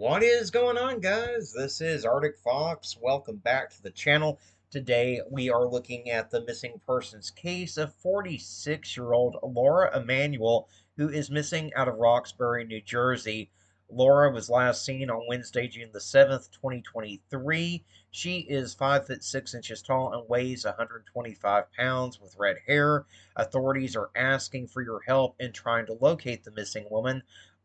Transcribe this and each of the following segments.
What is going on, guys? This is Arctic Fox. Welcome back to the channel. Today, we are looking at the missing persons case of 46 year old Lara Emanuel, who is missing out of Roxbury, New Jersey. Lara was last seen on Wednesday, June the 7th, 2023. She is 5 foot 6 inches tall and weighs 125 pounds with red hair. Authorities are asking for your help in trying to locate the missing woman.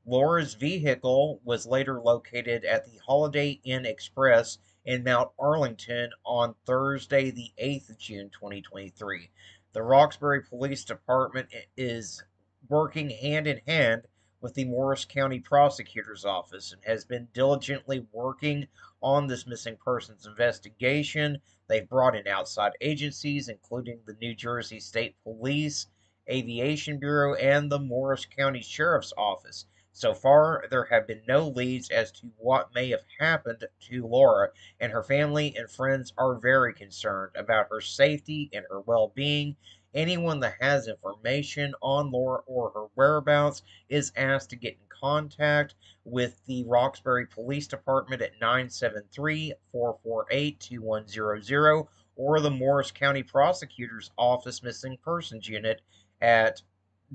Lara's vehicle was later located at the Holiday Inn Express in Mount Arlington on Thursday, the 8th of June, 2023. The Roxbury Police Department is working hand in hand with the Morris County Prosecutor's Office and has been diligently working on this missing persons investigation. They've brought in outside agencies, including the New Jersey State Police, Aviation Bureau, and the Morris County Sheriff's Office. So far, there have been no leads as to what may have happened to Lara, and her family and friends are very concerned about her safety and her well being. Anyone that has information on Lara or her whereabouts is asked to get in contact with the Roxbury Police Department at 973 448 2100 or the Morris County Prosecutor's Office Missing Persons Unit at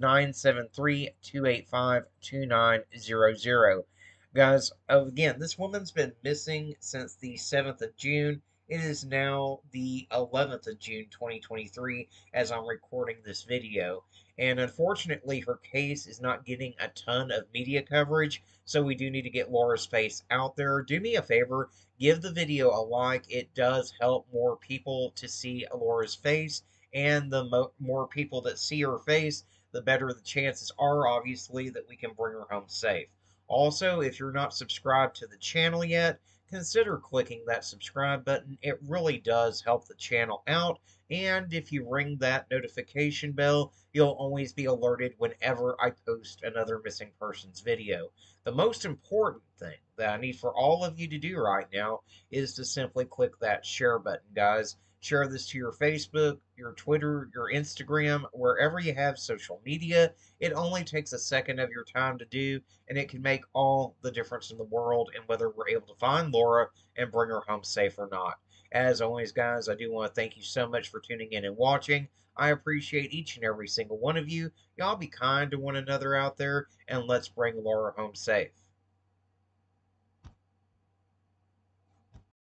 973 285 2900. Guys, again, this woman's been missing since the 7th of June. It is now the 11th of June 2023 as I'm recording this video. And unfortunately, her case is not getting a ton of media coverage, so we do need to get Lara's face out there. Do me a favor, give the video a like. It does help more people to see Lara's face, and the mo more people that see her face, the better the chances are, obviously, that we can bring her home safe. Also, if you're not subscribed to the channel yet, consider clicking that subscribe button. It really does help the channel out. And if you ring that notification bell, you'll always be alerted whenever I post another missing persons video. The most important thing that I need for all of you to do right now is to simply click that share button, guys. Share this to your Facebook, your Twitter, your Instagram, wherever you have social media. It only takes a second of your time to do, and it can make all the difference in the world in whether we're able to find Lara and bring her home safe or not. As always, guys, I do want to thank you so much for tuning in and watching. I appreciate each and every single one of you. Y'all be kind to one another out there, and let's bring Lara home safe.